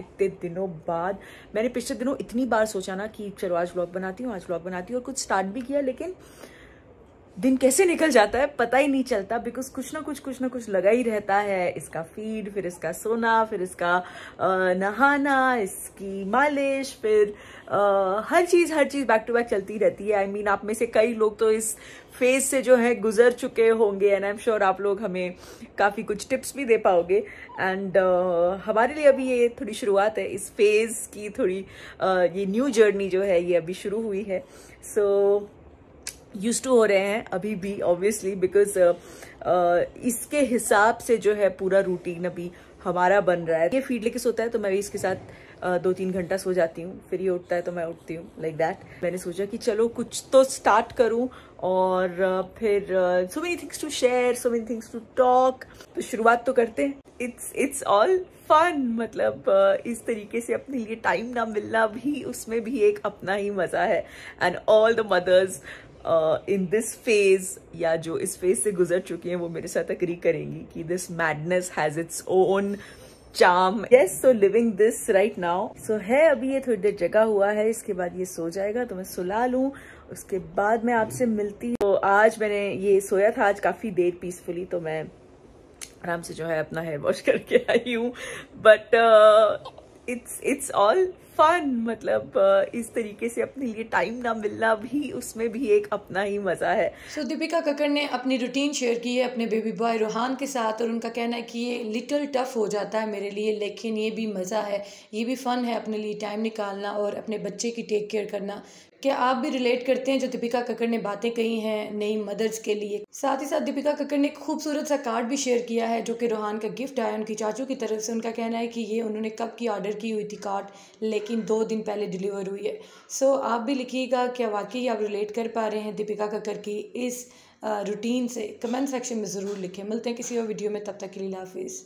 इतने दिनों बाद, मैंने पिछले दिनों इतनी बार सोचा ना कि चलो आज ब्लॉग बनाती हूँ, आज ब्लॉग बनाती हूँ और कुछ स्टार्ट भी किया, लेकिन दिन कैसे निकल जाता है पता ही नहीं चलता बिकॉज़ कुछ ना कुछ कुछ ना कुछ लगा ही रहता है। इसका फ़ीड फिर इसका सोना फिर इसका नहाना इसकी मालिश फिर हर चीज़ हर चीज़ बैक टू बैक चलती रहती है। आई I मीन mean, आप में से कई लोग तो इस फ़ेज़ से जो है गुजर चुके होंगे एंड आई एम श्योर आप लोग हमें काफ़ी कुछ टिप्स भी दे पाओगे। एंड uh, हमारे लिए अभी ये थोड़ी शुरुआत है इस फ़ेज़ की थोड़ी uh, ये न्यू जर्नी जो है ये अभी शुरू हुई है। सो so, यूज़ टू हो रहे हैं अभी भी ऑब्वियसली बिकॉज़ uh, uh, इसके हिसाब से जो है पूरा रूटीन अभी हमारा बन रहा है। ये फ़ीड लेके सोता है तो मैं भी इसके साथ uh, दो तीन घंटा सो जाती हूँ। फिर ये उठता है तो मैं उठती हूँ लाइक दैट मैंने सोचा कि चलो कुछ तो स्टार्ट करूँ और फिर so many things to share so many things to talk तो शुरुआत तो करते हैं। इट्स इट्स ऑल फन मतलब uh, इस तरीके से अपने लिए टाइम ना मिलना भी उसमें भी एक अपना ही मज़ा है। And all the mothers in this phase या जो इस फ़ेज़ से गुजर चुकी हैं, वो मेरे साथ अग्री करेंगी कि this madness has its own charm yes so living this right now so है, अभी ये थोड़ी देर जगह हुआ है, इसके बाद ये सो जाएगा तो मैं सुला लूँ, उसके बाद मैं आपसे मिलती तो आज मैंने ये सोया था, आज काफ़ी देर पीसफुली तो मैं आराम से जो है अपना हेयर वॉश करके आई हूँ। But it's it's all fun मतलब इस तरीके से अपने लिए टाइम ना मिलना भी उसमें भी एक अपना ही मज़ा है। सो so, दीपिका कक्कर ने अपनी रूटीन शेयर की है अपने बेबी बॉय रूहान के साथ और उनका कहना है कि ये लिटिल टफ हो जाता है मेरे लिए लेकिन ये भी मज़ा है। ये भी फ़न है अपने लिए टाइम निकालना और अपने बच्चे की टेक केयर करना। क्या आप भी रिलेट करते हैं जो दीपिका कक्कर ने बातें कही हैं नई मदर्स के लिए? साथ ही साथ दीपिका कक्कर ने एक खूबसूरत सा कार्ड भी शेयर किया है, जो कि रोहान का गिफ्ट आया उनकी चाचू की तरफ़ से। उनका कहना है कि ये उन्होंने कब की ऑर्डर की हुई थी कार्ड लेकिन दो दिन पहले डिलीवर हुई है। सो आप भी लिखिएगा क्या वाकई आप रिलेट कर पा रहे हैं दीपिका कक्कर की इस रूटीन से? कमेंट सेक्शन में ज़रूर लिखें। मिलते हैं किसी और वीडियो में, तब तक के लिए हाफिज़।